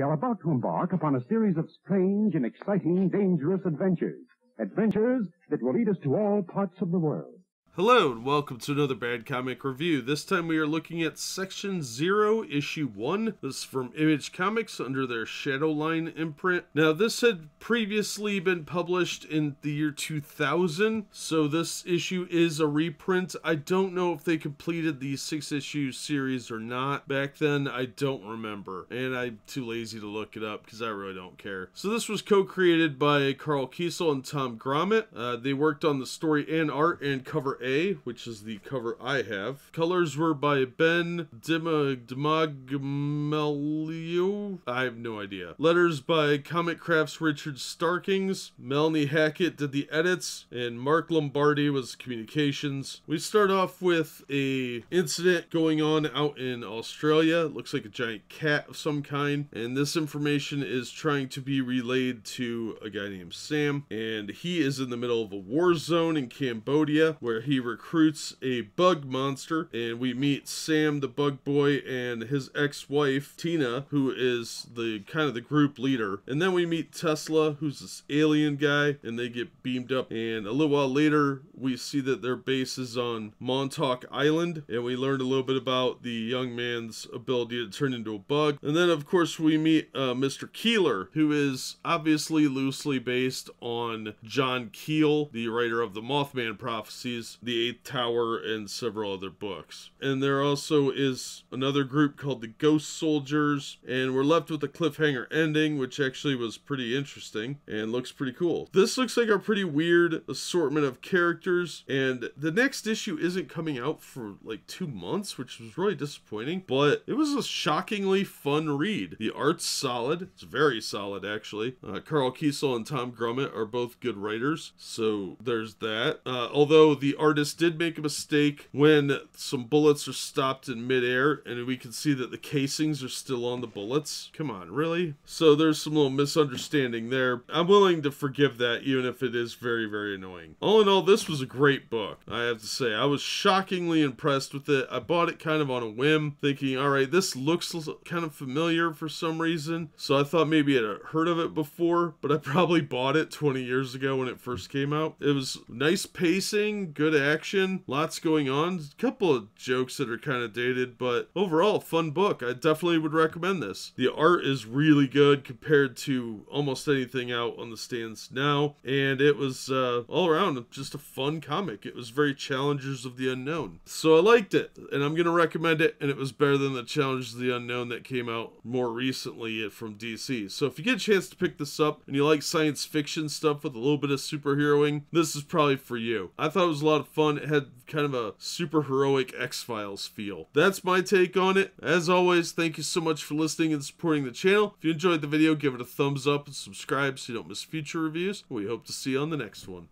We are about to embark upon a series of strange and exciting, dangerous adventures. Adventures that will lead us to all parts of the world. Hello, and welcome to another Bad Comic Review. This time we are looking at Section 0, Issue 1. This is from Image Comics under their Shadowline imprint. Now, this had previously been published in the year 2000, so this issue is a reprint. I don't know if they completed the six issue series or not. Back then, I don't remember, and I'm too lazy to look it up because I really don't care. So, this was co created by Karl Kesel and Tom Grummett. Uh, they worked on the story and art and cover a, which is the cover I have. Colors were by Ben Dimagmaliw. I have no idea. Letters by Comiccraft's Richard Starkings. Melanie Hackett did the edits, and Mark Lombardi was communications. We start off with a incident going on out in Australia. It looks like a giant cat of some kind, and this information is trying to be relayed to a guy named Sam, and he is in the middle of a war zone in Cambodia where he he recruits a bug monster, and we meet Sam the bug boy and his ex-wife Tina, who is the kind of the group leader. And then we meet Tesla, who's this alien guy, and they get beamed up. And a little while later, we see that their base is on Montauk Island, and we learned a little bit about the young man's ability to turn into a bug. And then, of course, we meet uh, Mr. Keeler, who is obviously loosely based on John Keel, the writer of the Mothman prophecies, the Eighth Tower, and several other books. And there also is another group called the Ghost Soldiers, and we're left with a cliffhanger ending, which actually was pretty interesting and looks pretty cool. This looks like a pretty weird assortment of characters, and the next issue isn't coming out for like two months, which was really disappointing, but it was a shockingly fun read. The art's solid, it's very solid actually. Uh, Karl Kesel and Tom Grummett are both good writers, so there's that. Uh, although the art artist did make a mistake when some bullets are stopped in midair, and we can see that the casings are still on the bullets. Come on, really? So there's some little misunderstanding there. I'm willing to forgive that, even if it is very, very annoying. All in all, this was a great book, I have to say. I was shockingly impressed with it. I bought it kind of on a whim, thinking, all right, this looks kind of familiar for some reason. So I thought maybe I'd heard of it before, but I probably bought it 20 years ago when it first came out. It was nice pacing, good action, lots going on. A couple of jokes that are kind of dated, but overall, fun book. I definitely would recommend this. The art is really good compared to almost anything out on the stands now, and it was uh, all around just a fun comic. It was very Challengers of the Unknown. So I liked it, and I'm going to recommend it, and it was better than the Challengers of the Unknown that came out more recently from DC. So if you get a chance to pick this up and you like science fiction stuff with a little bit of superheroing, this is probably for you. I thought it was a lot of fun. It had kind of a super heroic X Files feel. That's my take on it. As always, thank you so much for listening and supporting the channel. If you enjoyed the video, give it a thumbs up and subscribe so you don't miss future reviews. We hope to see you on the next one.